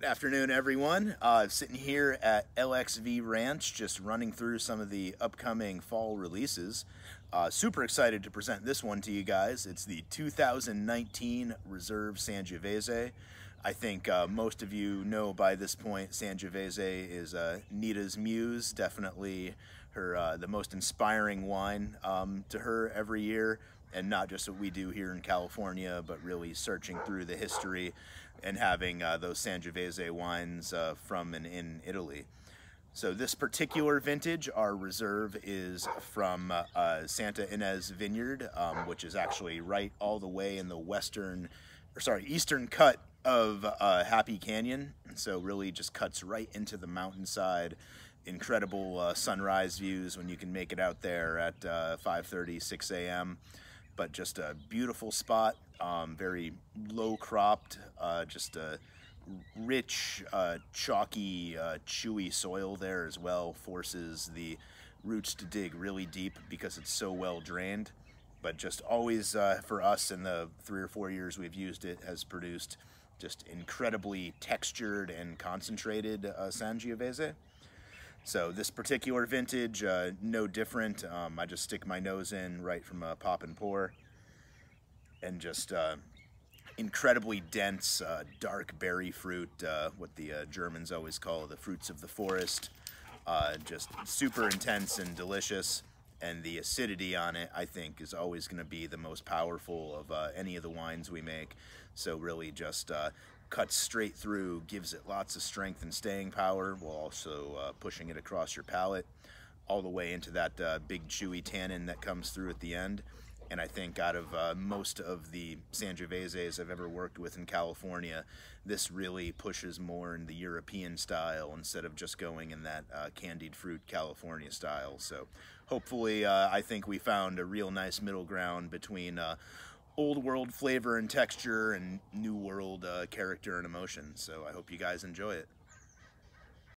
Good afternoon, everyone. Uh, sitting here at LXV Ranch, just running through some of the upcoming fall releases. Uh, super excited to present this one to you guys. It's the 2019 Reserve Sangiovese. I think uh, most of you know by this point Sangiovese is uh, Neeta's muse, definitely her uh, the most inspiring wine um, to her every year and not just what we do here in California, but really searching through the history and having uh, those Sangiovese wines uh, from and in Italy. So this particular vintage, our reserve is from uh, Santa Ynez Vineyard, um, which is actually right all the way in the western, or sorry, eastern cut of uh, Happy Canyon. So really just cuts right into the mountainside. Incredible uh, sunrise views when you can make it out there at 5.30, 6 a.m but just a beautiful spot, um, very low cropped, uh, just a rich, uh, chalky, uh, chewy soil there as well, forces the roots to dig really deep because it's so well drained. But just always uh, for us in the three or four years we've used it has produced just incredibly textured and concentrated uh, Sangiovese. So this particular vintage, uh, no different. Um, I just stick my nose in right from a pop and pour and just uh, incredibly dense, uh, dark berry fruit, uh, what the Germans always call the fruits of the forest. Just super intense and delicious. And the acidity on it, I think, is always going to be the most powerful of any of the wines we make. So really just cuts straight through, gives it lots of strength and staying power while also uh, pushing it across your palate all the way into that uh, big chewy tannin that comes through at the end. And I think out of uh, most of the Sangioveses I've ever worked with in California, this really pushes more in the European style instead of just going in that uh, candied fruit California style. So hopefully uh, I think we found a real nice middle ground between uh, old world flavor and texture and new world uh, character and emotion. So I hope you guys enjoy it.